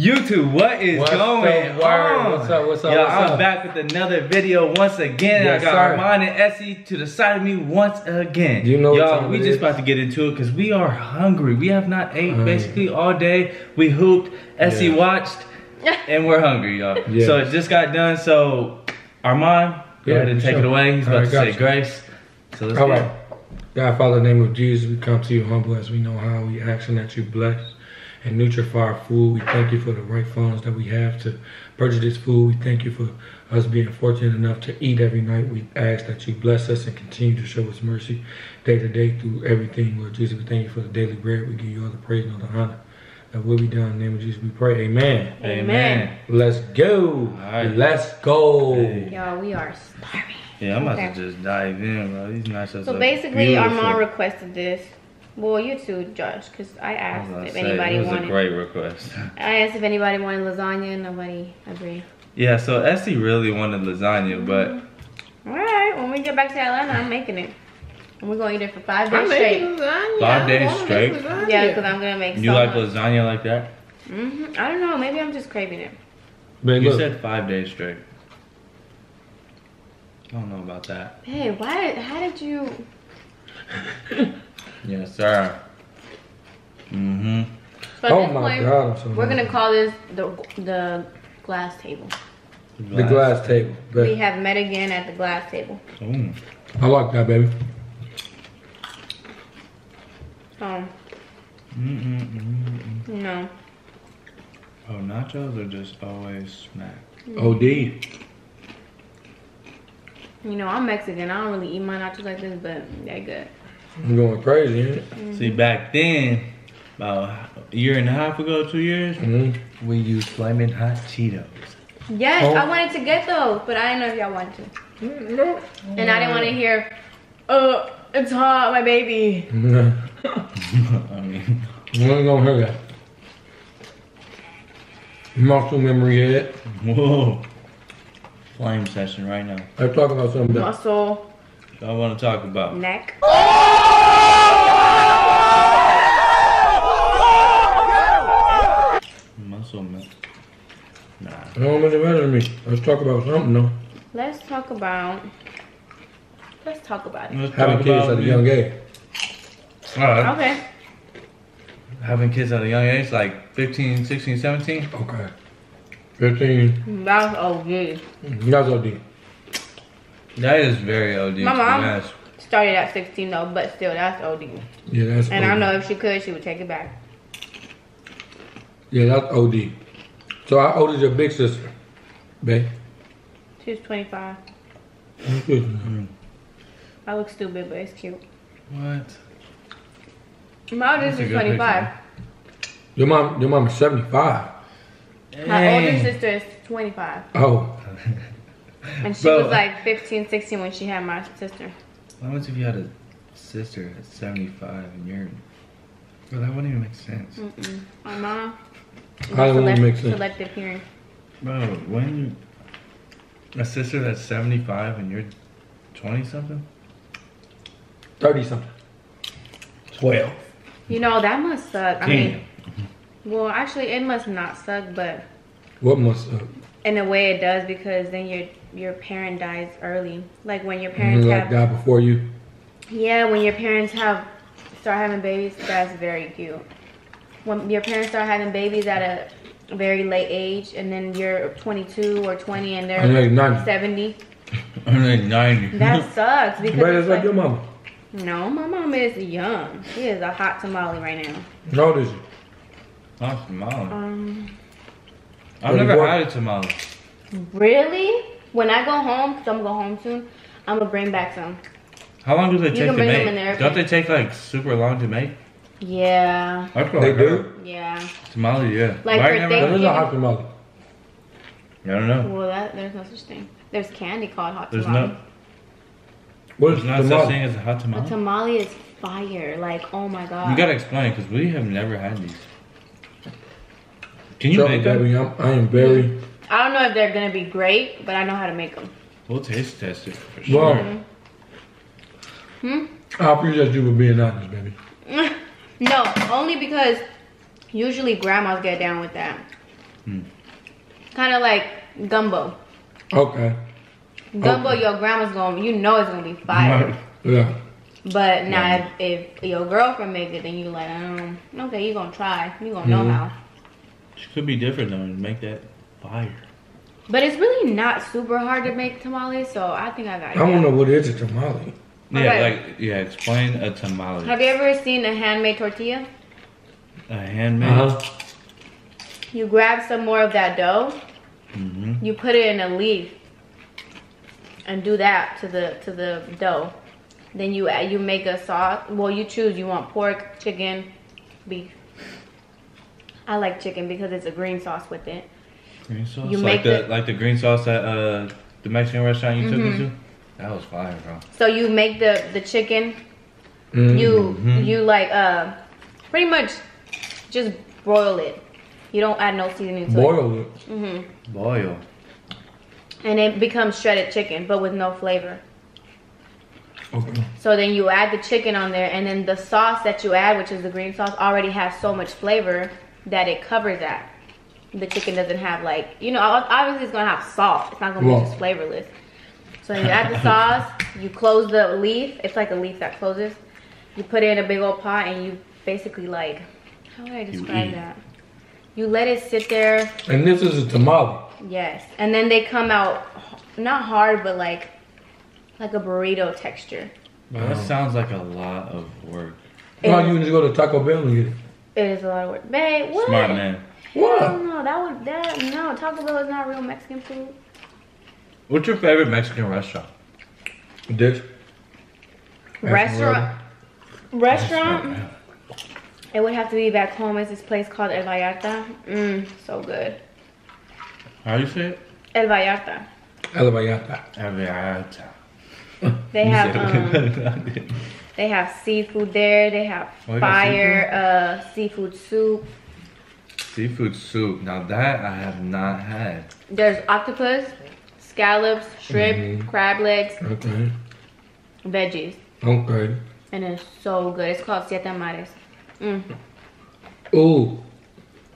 YouTube, what is What's going on? What's up, what's up, Yo, what's I'm up? back with another video once again. Yes, I got sir. Armon and Essi to the side of me once again. You know what Y'all, time we it just is. about to get into it because we are hungry. We have not ate Hungry. basically all day. We hooped, Essi Yeah. watched, and we're hungry, y'all. Yes. So it just got done. So Armon, go Yeah, ahead and take sure. it away. He's All about right, to say you. grace. So let's All go. right. God, Father, in the name of Jesus, we come to you humble as we know how. We asking that you bless and nutrify our food. We thank you for the right funds that we have to purchase this food. We thank you for us being fortunate enough to eat every night. We ask that you bless us and continue to show us mercy day to day through everything. Lord Jesus, we thank you for the daily bread. We give you all the praise and all the honor. That will be done in the name of Jesus. We pray. Amen. Amen. Let's go. right. Let's go. Hey. Y'all, we are starving. Yeah, I'm about Okay. to just dive in, bro. These nachos So look basically, beautiful. Armon requested this. Well, you too, Josh, because I I asked was gonna if say, anybody it was wanted. a great request. I asked if anybody wanted lasagna. and Nobody agreed. Yeah, so Essi really wanted lasagna, but All right, when we get back to Atlanta, I'm making it, and we're gonna eat it for five days I'm straight. lasagna. Five days straight? Yeah, because I'm gonna make. you so like much. lasagna like that? Mm hmm I don't know. Maybe I'm just craving it. Man, You look. said five days straight. I don't know about that. Hey, why? How did you? Yes, sir. Mm-hmm. So oh my point, God. I'm so We're gonna call this the the glass table. The glass table. We have met again at the glass table. Ooh. I like that, baby. Um, Mm-mm-mm-mm. no. Oh, nachos are just always smack. OD. You know, I'm Mexican. I don't really eat my nachos like this, but they're good. I'm going crazy, ain't it? Mm-hmm. See, back then, about a year and a half ago, two years, Mm-hmm. we used flaming hot Cheetos. Yes, Oh. I wanted to get those, but I didn't know if y'all wanted to. No. And I didn't want to hear, oh, it's hot, my baby. No. I mean, You ain't gonna hear that. Muscle memory head. whoa. Flame session right now. Let's talk about something else. Muscle, I want to talk about. neck. Muscle Nah. I don't much matter to me. Let's talk about something though. Let's talk about, let's talk about it. Let's Having talk kids about at a young age. Alright. Okay. Having kids at a young age, like 15, 16, 17. Okay. 15. That's was OG. Mm, that's OD. That is very OD. My to be mom- honest. Started at 16 though, but still, that's OD. Yeah, that's And OD. I know if she could, she would take it back. Yeah, that's OD. So how old is your big sister? Babe? She's 25. Mm. I look stupid, but it's cute. What? My That's oldest is good 25. Your mom your mom is 75. My older sister is 25. Oh. And she Bro. was like 15, 16 when she had my sister. What happens if you had a sister at 75 and you're. Bro, that wouldn't even make sense. Mm-mm. My mom. How it won't select- make sense? Selective hearing. Bro, when you. A sister that's 75 and you're 20 something? 30 something. 12. You know, that must suck. I mean, well, actually, it must not suck, but What must uh, in a way it does because then your your parent dies early. Like when your parents like have. die before you? Yeah, when your parents have start having babies, that's very cute. When your parents start having babies at a very late age, and then you're 22 or 20, and I'm they're like 90. 70, I'm like 90. that sucks because But it's it's like like- your mama. no, my mom is young. She is a hot tamale right now. How old is she? Not tamale. Um, I've never 34. had a tamale. really? When I go home, cause I'm gonna go home soon, I'm gonna bring back some. How long do they You take to bring them make? in there, Don't they take like super long to make? Yeah, That's what They do? yeah. Tamale, yeah. Like Why for I never things- What had- is a hot tamale? I don't know. Well, that there's no such thing. There's candy called hot There's tamale. no. What is There's not such tamale? thing as a hot tamale. A tamale. tamale is fire. Like, oh my god. You gotta explain because we have never had these. Can you Tell make me, them? baby, I'm, I am very. I don't know if they're gonna be great, but I know how to make them. We'll taste test it for sure. Well, Hmm? I appreciate you for being honest, baby. no, only because usually grandmas get down with that. Hmm. Kind of like gumbo. Okay. Gumbo, Okay. your grandma's going, you know it's gonna be fire. Yeah. But now, Yeah. if, if your girlfriend makes it, then you like, um, okay, you gonna try. You gonna know Mhm. how. She could be different though and make that fire. But it's really not super hard to make tamales, so I think I got it. I don't know what is a tamale. Yeah, Okay. like yeah. Explain a tamale. Have you ever seen a handmade tortilla? a handmade. Uh-huh. You grab some more of that dough, hmm you put it in a leaf, and do that to the to the dough. Then you add, you make a sauce. Well, you choose. You want pork, chicken, beef. I like chicken because it's a green sauce with it. Green sauce. You like make the, the- like the green sauce at uh the Mexican restaurant you took me Mhm. to. That was fire, bro. So you make the the chicken. Mm. You Mhm. you like uh pretty much just broil it. You don't add no seasoning to it. boil it. hmm Boil. And it becomes shredded chicken, but with no flavor. Okay. So then you add the chicken on there, and then the sauce that you add, which is the green sauce, already has so much flavor that it covers that. The chicken doesn't have like, you know, obviously it's gonna have salt. It's not gonna be just flavorless. So you add the sauce, you close the leaf. It's like a leaf that closes. You put it in a big old pot, and you basically like, how would I describe that? You let it sit there And this is a tamale. Yes, and then they come out not hard, but like like a burrito texture. Bro, that sounds like a lot of work. It, Why is, you just go to Taco Bell and get it? it is a lot of work, babe. What? Smart man. Oh What? no, that would that no Taco Bell is not real Mexican food. What's your favorite Mexican restaurant? This. Restaurant, restaurant. It would have to be back home. It's this place called El Vallarta. Mmm, so good. How you say it? El Vallarta. El Vallarta. Aviata. They You have um, better than I did. they have seafood there. They have Oh, they got fire uh seafood soup. Seafood soup. Now that I have not had. There's octopus, scallops, shrimp, Mhm. crab legs, Okay. veggies, Okay. and it's so good. It's called Siete Mares. Mm. Ooh.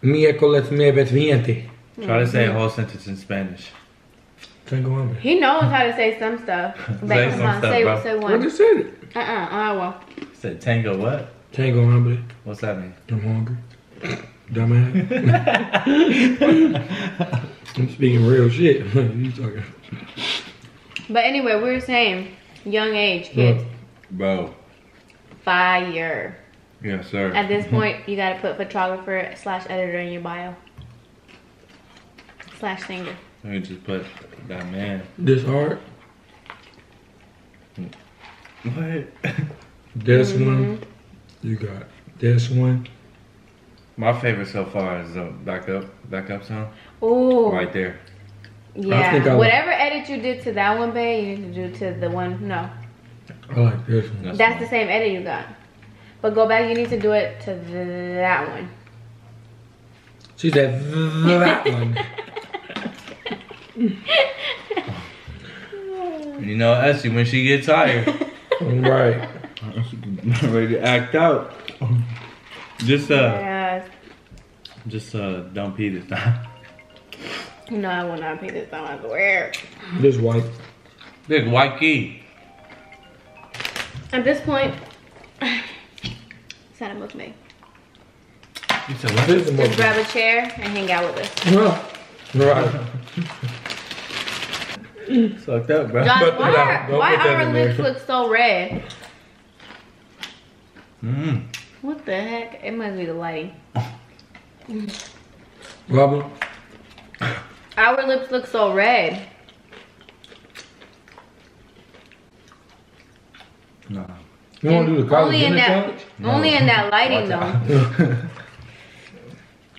Miércoles me viente. Try to say a whole sentence in Spanish. Tengo hambre. He knows how to say some stuff. Say come some on, stuff, say, bro. say I one. just said it. Uh uh, I will. Say tango what? Tango hambre. What's that mean? I'm hungry. Dumbass. I'm speaking real shit. you talking? But anyway, we were saying young age kids, Bro. fire. Yes, sir. At this point, you gotta put photographer slash editor in your bio. Slash singer. Let me just put that man. This art. What? This Mm-hmm. one. You got this one. My favorite so far is the backup backup song. Ooh, Right there. yeah. think I- Whatever edit you did to that one, babe, you need to do to the one. No, I like this one. That's That's the same edit you got. But go back, you need to do it to th- that one. She said that one. You know, Essi, when she gets tired, right. ready to act out. Just uh, Yes. Just uh, don't pee this time. No, I will not pay this time, I swear. This white. Big white key. At this point, Santa book me. You said what? This is the Just most. grab a chair and hang out with us. Right. Sucked up, bro. Josh, Put why, that are, out. Why our in there. lips look so red? Mm. What the heck? It must be the lighting. Robin. Our lips look so red. Nah. You want to do the college only in that, challenge? only in that lighting though.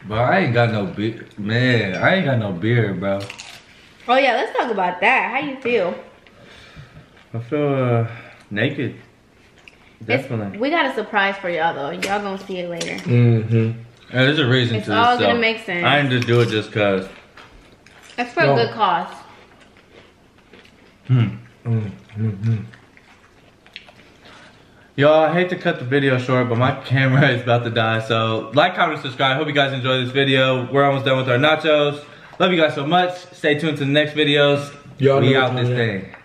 But I ain't got no beer. Man, I ain't got no beer, bro. Oh yeah, let's talk about that. How you feel? I feel uh, naked. It's- Definitely. we got a surprise for y'all though. Y'all gonna see it later. Mm-hmm. And there's a reason It's to all this. gonna so make sense. I didn't just do it just cause. That's for No. a good cause. Hmm. Mm-hmm. Y'all, I hate to cut the video short, but my camera is about to die. So, like, comment, subscribe. Hope you guys enjoy this video. We're almost done with our nachos. Love you guys so much. Stay tuned to the next videos. Y'all we out this time it thing.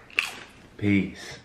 Peace.